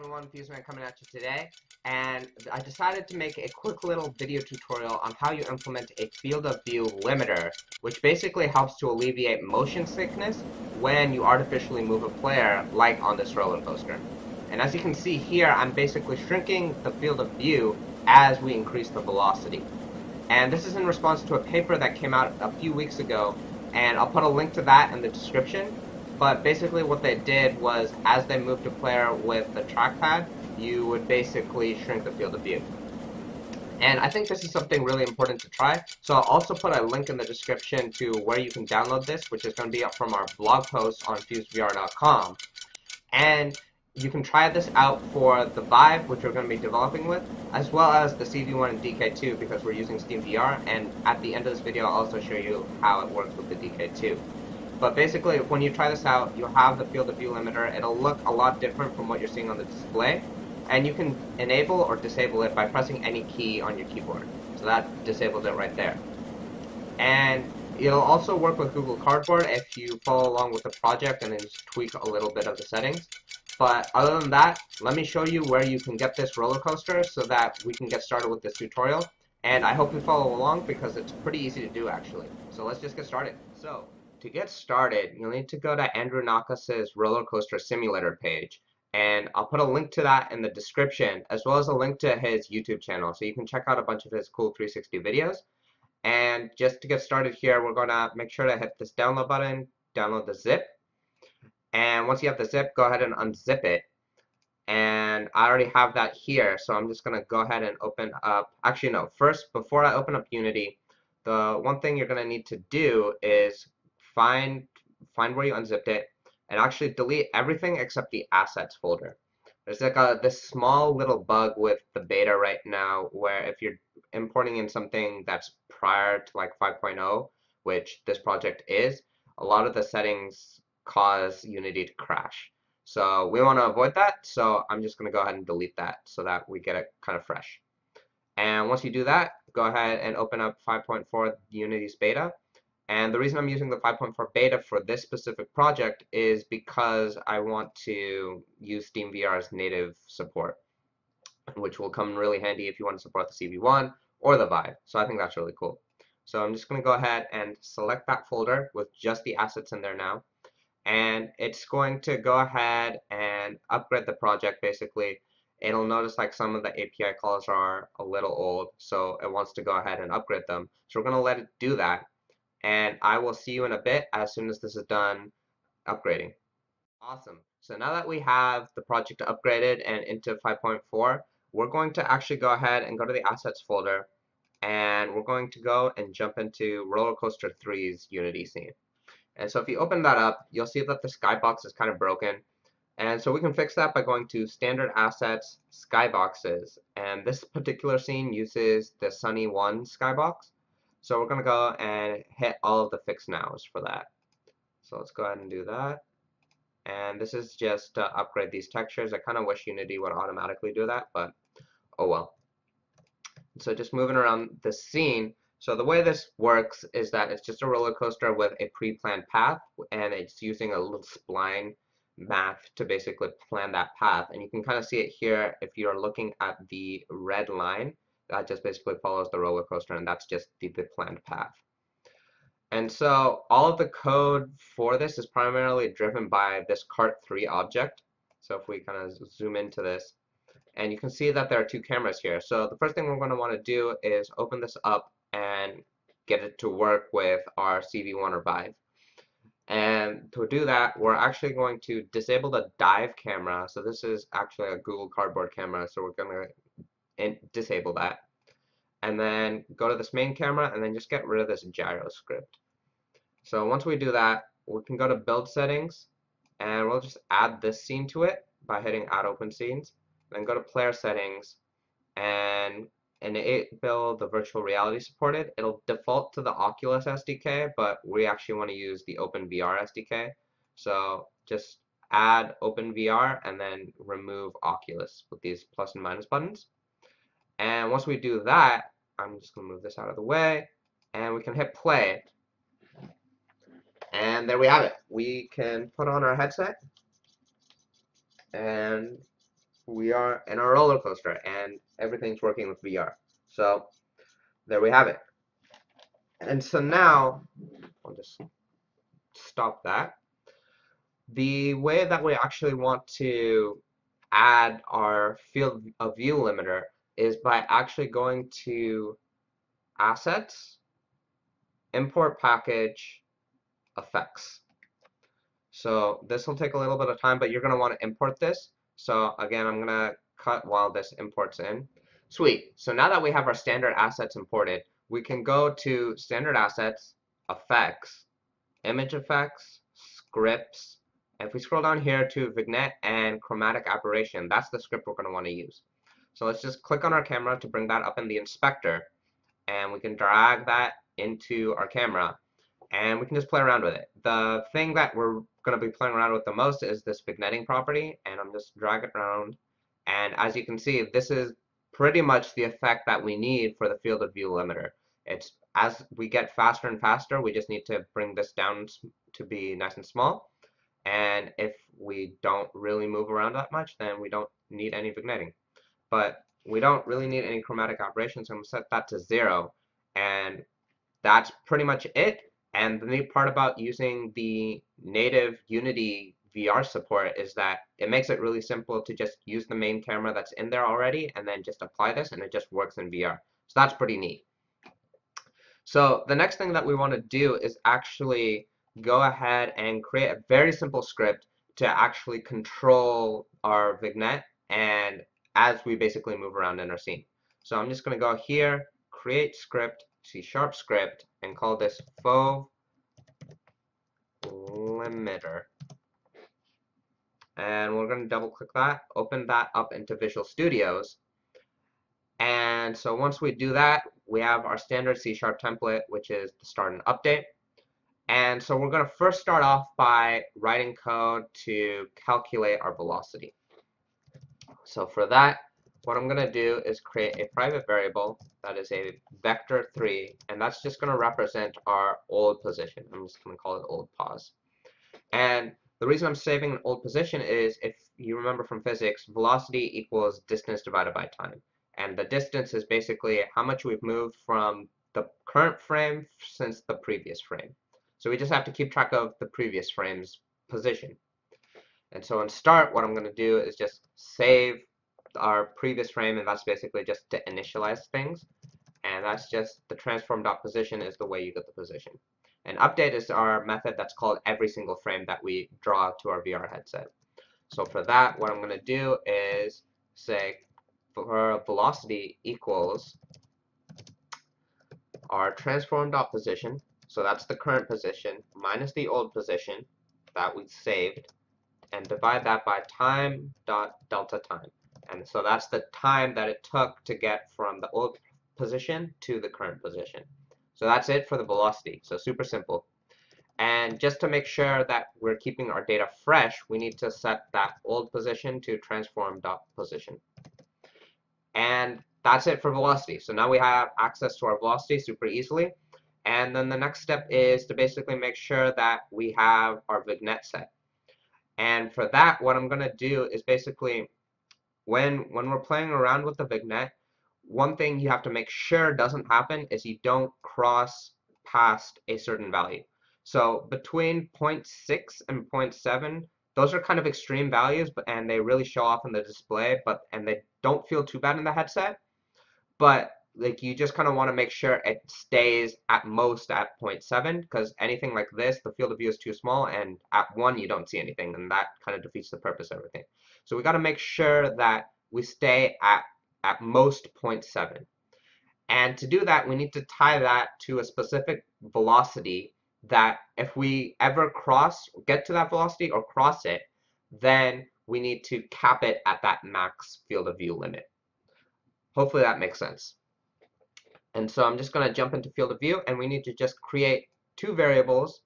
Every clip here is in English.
everyone, FuseMan coming at you today, and I decided to make a quick little video tutorial on how you implement a field of view limiter, which basically helps to alleviate motion sickness when you artificially move a player, like on this roller coaster. And as you can see here, I'm basically shrinking the field of view as we increase the velocity. And this is in response to a paper that came out a few weeks ago, and I'll put a link to that in the description but basically what they did was, as they moved a player with the trackpad, you would basically shrink the field of view. And I think this is something really important to try. So I'll also put a link in the description to where you can download this, which is going to be up from our blog post on fusedvr.com. And you can try this out for the Vive, which we're going to be developing with, as well as the CV1 and DK2 because we're using SteamVR. And at the end of this video, I'll also show you how it works with the DK2. But basically, when you try this out, you'll have the field of view limiter. It'll look a lot different from what you're seeing on the display. And you can enable or disable it by pressing any key on your keyboard. So that disables it right there. And it'll also work with Google Cardboard if you follow along with the project and then just tweak a little bit of the settings. But other than that, let me show you where you can get this roller coaster so that we can get started with this tutorial. And I hope you follow along because it's pretty easy to do actually. So let's just get started. So to get started, you'll need to go to Andrew Nakas's roller coaster simulator page. And I'll put a link to that in the description, as well as a link to his YouTube channel. So you can check out a bunch of his cool 360 videos. And just to get started here, we're going to make sure to hit this download button, download the zip. And once you have the zip, go ahead and unzip it. And I already have that here, so I'm just going to go ahead and open up. Actually, no, first, before I open up Unity, the one thing you're going to need to do is find find where you unzipped it and actually delete everything except the assets folder. There's like a this small little bug with the beta right now where if you're importing in something that's prior to like 5.0, which this project is, a lot of the settings cause Unity to crash. So we want to avoid that, so I'm just going to go ahead and delete that so that we get it kind of fresh. And once you do that, go ahead and open up 5.4 Unity's beta and the reason I'm using the 5.4 beta for this specific project is because I want to use SteamVR's native support, which will come really handy if you want to support the CV1 or the Vive. So I think that's really cool. So I'm just going to go ahead and select that folder with just the assets in there now. And it's going to go ahead and upgrade the project basically. It'll notice like some of the API calls are a little old, so it wants to go ahead and upgrade them. So we're going to let it do that and I will see you in a bit as soon as this is done upgrading. Awesome. So now that we have the project upgraded and into 5.4, we're going to actually go ahead and go to the assets folder and we're going to go and jump into Roller Coaster 3's Unity scene. And so if you open that up, you'll see that the skybox is kind of broken. And so we can fix that by going to Standard Assets, Skyboxes. And this particular scene uses the Sunny 1 skybox. So we're going to go and hit all of the fix nows for that. So let's go ahead and do that. And this is just to upgrade these textures. I kind of wish Unity would automatically do that, but oh well. So just moving around the scene. So the way this works is that it's just a roller coaster with a pre-planned path, and it's using a little spline math to basically plan that path. And you can kind of see it here if you're looking at the red line that just basically follows the roller coaster and that's just the, the planned path. And so all of the code for this is primarily driven by this cart3 object. So if we kind of zoom into this, and you can see that there are two cameras here. So the first thing we're going to want to do is open this up and get it to work with our CV1 or Vive. And to do that, we're actually going to disable the dive camera. So this is actually a Google Cardboard camera. So we're going to and disable that and then go to this main camera and then just get rid of this gyro script. So once we do that we can go to build settings and we'll just add this scene to it by hitting add open scenes then go to player settings and enable the virtual reality supported. It'll default to the Oculus SDK but we actually want to use the OpenVR SDK so just add OpenVR and then remove Oculus with these plus and minus buttons and once we do that, I'm just going to move this out of the way, and we can hit play. And there we have it. We can put on our headset, and we are in our roller coaster and everything's working with VR. So there we have it. And so now, I'll just stop that. The way that we actually want to add our field of view limiter is by actually going to assets, import package, effects. So this will take a little bit of time, but you're going to want to import this. So again, I'm going to cut while this imports in. Sweet. So now that we have our standard assets imported, we can go to standard assets, effects, image effects, scripts, if we scroll down here to vignette and chromatic aberration, that's the script we're going to want to use. So let's just click on our camera to bring that up in the inspector, and we can drag that into our camera, and we can just play around with it. The thing that we're going to be playing around with the most is this vignetting property, and I'm just drag it around, and as you can see, this is pretty much the effect that we need for the field of view limiter. It's as we get faster and faster, we just need to bring this down to be nice and small. And if we don't really move around that much, then we don't need any vignetting. But we don't really need any chromatic aberration, so I'm going to set that to zero. And that's pretty much it. And the neat part about using the native Unity VR support is that it makes it really simple to just use the main camera that's in there already and then just apply this and it just works in VR. So that's pretty neat. So the next thing that we want to do is actually go ahead and create a very simple script to actually control our vignette and as we basically move around in our scene. So I'm just going to go here, create script, C sharp script, and call this FOV limiter. And we're going to double click that, open that up into Visual Studios. And so once we do that, we have our standard C-sharp template, which is the start and update. And so we're going to first start off by writing code to calculate our velocity. So for that, what I'm going to do is create a private variable that is a vector3, and that's just going to represent our old position. I'm just going to call it old pos. And the reason I'm saving an old position is, if you remember from physics, velocity equals distance divided by time and the distance is basically how much we've moved from the current frame since the previous frame. So we just have to keep track of the previous frame's position. And so in start, what I'm going to do is just save our previous frame, and that's basically just to initialize things. And that's just the transform.position is the way you get the position. And update is our method that's called every single frame that we draw to our VR headset. So for that, what I'm going to do is say for velocity equals our transformed dot position, so that's the current position, minus the old position that we saved, and divide that by time dot delta time. And so that's the time that it took to get from the old position to the current position. So that's it for the velocity. So super simple. And just to make sure that we're keeping our data fresh, we need to set that old position to transform dot position. And that's it for velocity. So now we have access to our velocity super easily. And then the next step is to basically make sure that we have our vignette set. And for that, what I'm going to do is basically, when, when we're playing around with the vignette, one thing you have to make sure doesn't happen is you don't cross past a certain value. So between 0.6 and 0.7, those are kind of extreme values, but and they really show off in the display, but and they don't feel too bad in the headset. But like you just kind of want to make sure it stays at most at 0.7 because anything like this, the field of view is too small, and at 1 you don't see anything, and that kind of defeats the purpose of everything. So we got to make sure that we stay at at most 0.7. And to do that, we need to tie that to a specific velocity that if we ever cross, get to that velocity or cross it, then we need to cap it at that max field of view limit. Hopefully that makes sense. And so I'm just going to jump into field of view and we need to just create two variables.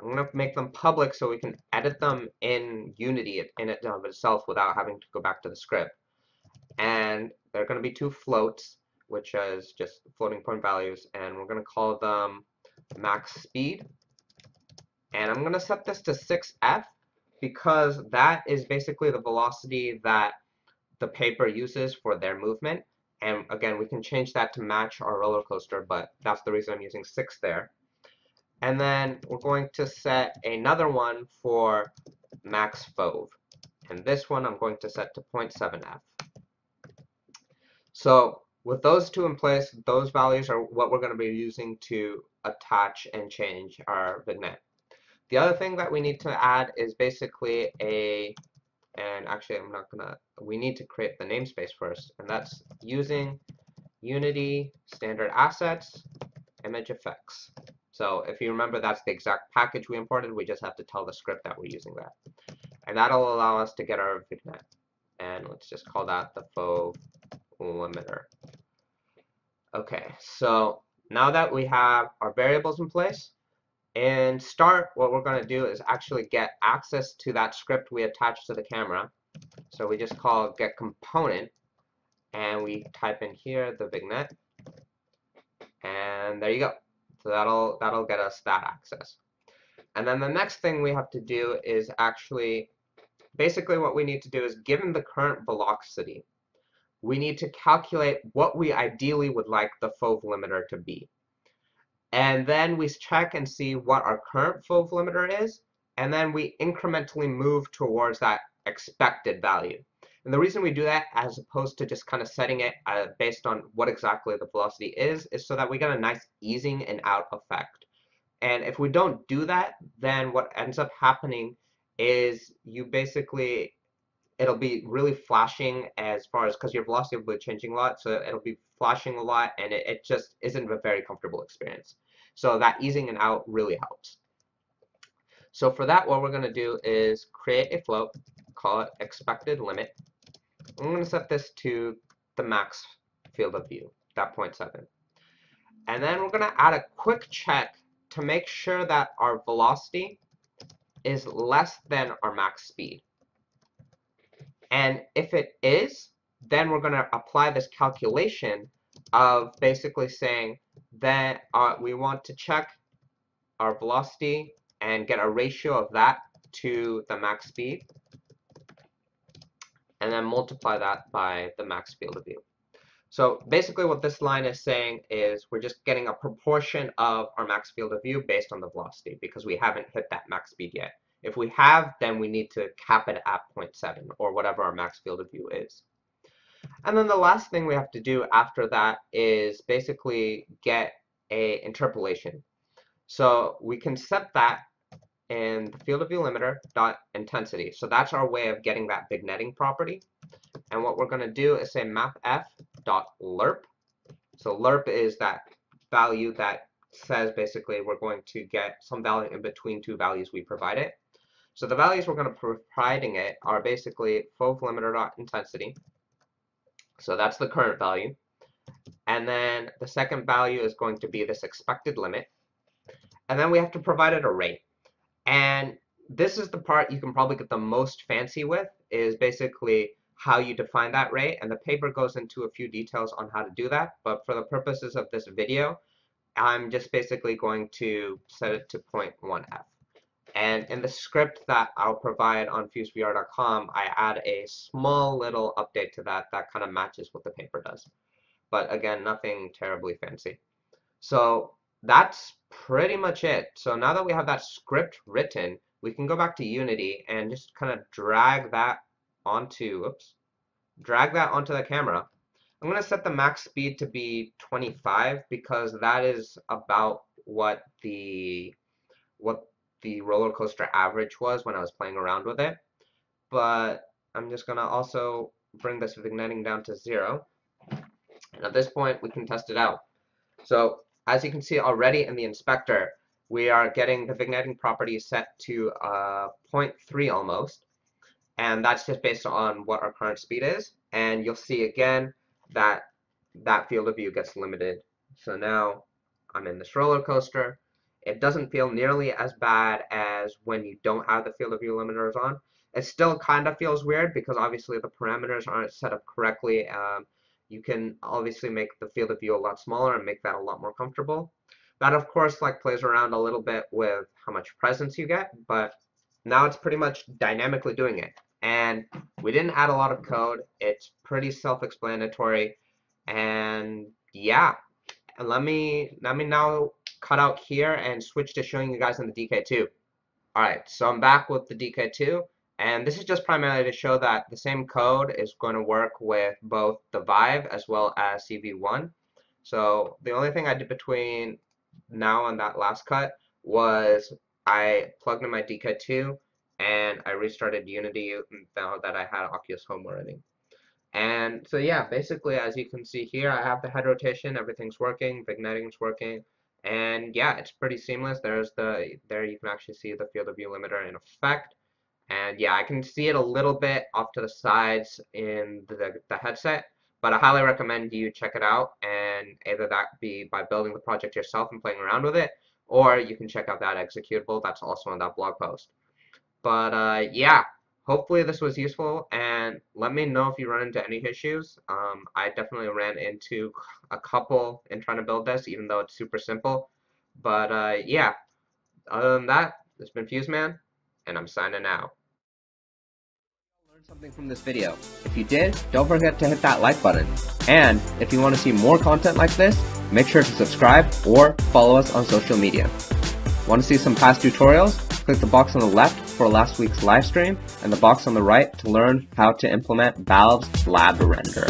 I'm going to make them public so we can edit them in Unity in it of itself without having to go back to the script. And they're going to be two floats, which is just floating point values, and we're going to call them max speed. And I'm going to set this to 6f because that is basically the velocity that the paper uses for their movement. And again, we can change that to match our roller coaster, but that's the reason I'm using 6 there. And then we're going to set another one for max FOV And this one I'm going to set to 0.7F. So with those two in place, those values are what we're going to be using to attach and change our vignette. The other thing that we need to add is basically a, and actually I'm not to, we need to create the namespace first, and that's using Unity standard assets image effects. So if you remember, that's the exact package we imported. We just have to tell the script that we're using that. And that'll allow us to get our vignette. And let's just call that the FOV limiter. Okay, so now that we have our variables in place, in start, what we're going to do is actually get access to that script we attached to the camera. So we just call get component, and we type in here the vignette, and there you go. So that'll that'll get us that access. And then the next thing we have to do is actually, basically what we need to do is given the current velocity, we need to calculate what we ideally would like the FOV limiter to be. And then we check and see what our current FOV limiter is, and then we incrementally move towards that expected value. And the reason we do that, as opposed to just kind of setting it uh, based on what exactly the velocity is, is so that we get a nice easing and out effect. And if we don't do that, then what ends up happening is you basically, it'll be really flashing as far as, because your velocity will be changing a lot, so it'll be flashing a lot, and it, it just isn't a very comfortable experience. So that easing and out really helps. So for that, what we're going to do is create a float, call it expected limit, I'm going to set this to the max field of view, that 0.7. And then we're going to add a quick check to make sure that our velocity is less than our max speed. And if it is, then we're going to apply this calculation of basically saying that uh, we want to check our velocity and get a ratio of that to the max speed and then multiply that by the max field of view. So basically what this line is saying is we're just getting a proportion of our max field of view based on the velocity because we haven't hit that max speed yet. If we have, then we need to cap it at 0.7 or whatever our max field of view is. And then the last thing we have to do after that is basically get a interpolation. So we can set that in the field of view limiter dot intensity. So that's our way of getting that vignetting property. And what we're going to do is say Mathf dot lerp. So lerp is that value that says basically we're going to get some value in between two values we provide it. So the values we're going to be providing it are basically FOV limiter dot intensity. So that's the current value. And then the second value is going to be this expected limit. And then we have to provide it a rate. And this is the part you can probably get the most fancy with, is basically how you define that rate. And the paper goes into a few details on how to do that. But for the purposes of this video, I'm just basically going to set it to 0.1f. And in the script that I'll provide on fusedvr.com, I add a small little update to that that kind of matches what the paper does. But again, nothing terribly fancy. So that's pretty much it. So now that we have that script written, we can go back to Unity and just kind of drag that onto, oops, drag that onto the camera. I'm going to set the max speed to be 25 because that is about what the what the roller coaster average was when I was playing around with it. But I'm just going to also bring this vignetting down to zero. And at this point, we can test it out. So as you can see already in the inspector, we are getting the vignetting property set to uh, 0.3 almost. And that's just based on what our current speed is. And you'll see again that that field of view gets limited. So now I'm in this roller coaster. It doesn't feel nearly as bad as when you don't have the field of view limiters on. It still kind of feels weird because obviously the parameters aren't set up correctly. Um, you can obviously make the field of view a lot smaller and make that a lot more comfortable. That of course like plays around a little bit with how much presence you get, but now it's pretty much dynamically doing it. and we didn't add a lot of code. It's pretty self-explanatory, and yeah. let me let me now cut out here and switch to showing you guys in the DK2. Alright, so I'm back with the DK2, and this is just primarily to show that the same code is going to work with both the Vive as well as CV1. So the only thing I did between now and that last cut was I plugged in my DK2 and I restarted Unity and found that I had Oculus Home already. And so yeah, basically as you can see here, I have the head rotation, everything's working, vignetting's working, and yeah, it's pretty seamless. There's the there you can actually see the field of view limiter in effect. And yeah, I can see it a little bit off to the sides in the, the headset, but I highly recommend you check it out and either that be by building the project yourself and playing around with it, or you can check out that executable that's also on that blog post. But uh, yeah, hopefully this was useful and let me know if you run into any issues. Um, I definitely ran into a couple in trying to build this even though it's super simple. But uh, yeah, other than that, this has been FuseMan and I'm signing out. Something from this video. If you did, don't forget to hit that like button. And if you want to see more content like this, make sure to subscribe or follow us on social media. Want to see some past tutorials? Click the box on the left for last week's live stream and the box on the right to learn how to implement Valve's Lab Render.